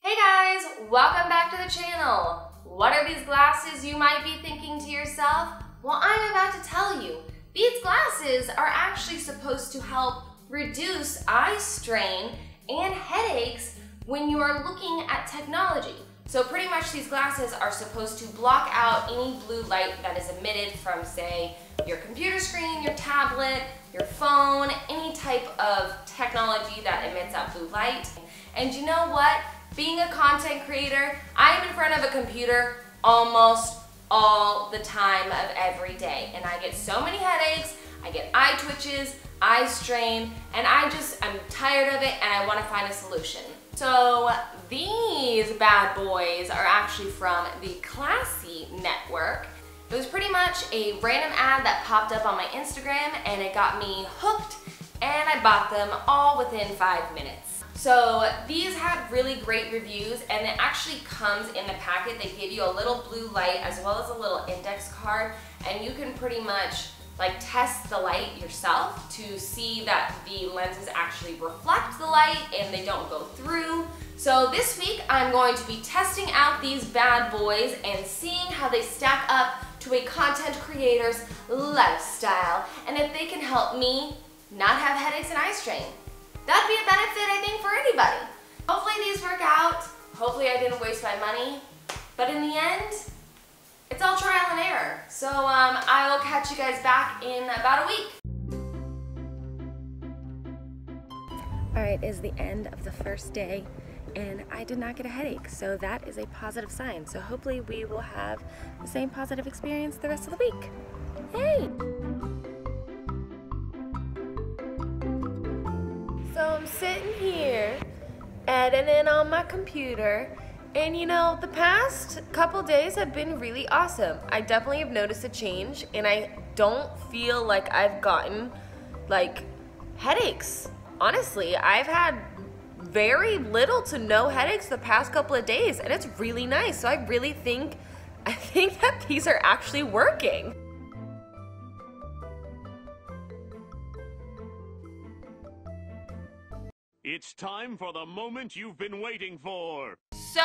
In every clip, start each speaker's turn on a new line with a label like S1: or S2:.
S1: Hey guys, welcome back to the channel. What are these glasses you might be thinking to yourself? Well, I'm about to tell you. These glasses are actually supposed to help reduce eye strain and headaches when you are looking at technology. So pretty much these glasses are supposed to block out any blue light that is emitted from say your computer screen, your tablet, your phone, any type of technology that emits that blue light. And you know what? Being a content creator, I'm in front of a computer almost all the time of every day. And I get so many headaches, I get eye twitches, eye strain, and I just, I'm tired of it and I wanna find a solution. So these bad boys are actually from the Klassy Network. It was pretty much a random ad that popped up on my Instagram and it got me hooked and I bought them all within five minutes. So these had really great reviews and it actually comes in the packet. They give you a little blue light as well as a little index card and you can pretty much like test the light yourself to see that the lenses actually reflect the light and they don't go through. So this week I'm going to be testing out these bad boys and seeing how they stack up to a content creator's lifestyle and if they can help me not have headaches and eye strain. That'd be a benefit I think for anybody. Hopefully these work out. Hopefully I didn't waste my money. But in the end, all trial and error. So um, I will catch you guys back in about a week.
S2: All right, is the end of the first day and I did not get a headache. So that is a positive sign. So hopefully we will have the same positive experience the rest of the week. Hey! So I'm sitting here editing on my computer and you know, the past couple days have been really awesome. I definitely have noticed a change and I don't feel like I've gotten like headaches. Honestly, I've had very little to no headaches the past couple of days and it's really nice. So I really think I think that these are actually working.
S3: It's time for the moment you've been waiting for.
S1: So,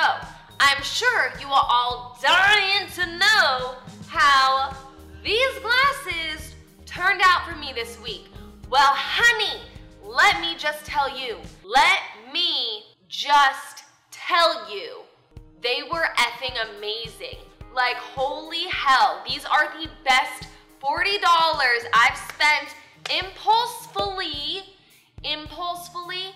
S1: I'm sure you are all dying to know how these glasses turned out for me this week. Well, honey, let me just tell you. Let me just tell you. They were effing amazing. Like, holy hell. These are the best $40 I've spent impulsively, impulsively,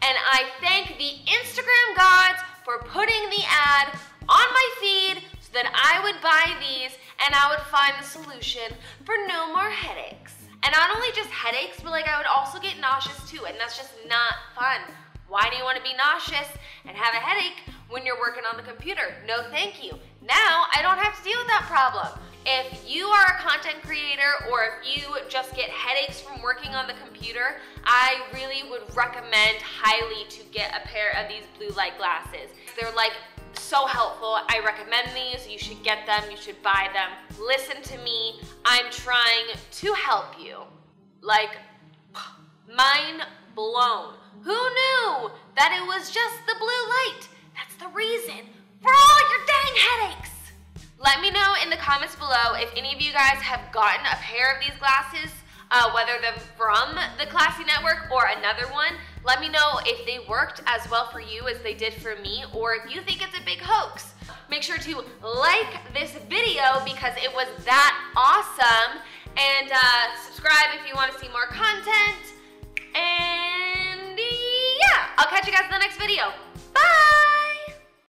S1: and I thank the Instagram gods for putting the ad on my feed so that I would buy these and I would find the solution for no more headaches. And not only just headaches, but like I would also get nauseous too, and that's just not fun. Why do you want to be nauseous and have a headache when you're working on the computer? No thank you. Now I don't have to deal with that problem. If you are a content creator or if you just get headaches from working on the computer, I really would recommend highly to get a pair of these blue light glasses. They're like so helpful. I recommend these. You should get them. You should buy them. Listen to me. I'm trying to help you. Like, mind blown. Who knew that it was just the blue light? That's the reason for all your dang headaches. Let me know in the comments below if any of you guys have gotten a pair of these glasses, uh, whether they're from the Klassy Network or another one. Let me know if they worked as well for you as they did for me, or if you think it's a big hoax. Make sure to like this video because it was that awesome, and uh, subscribe if you want to see more content. And yeah, I'll catch you guys in the next video.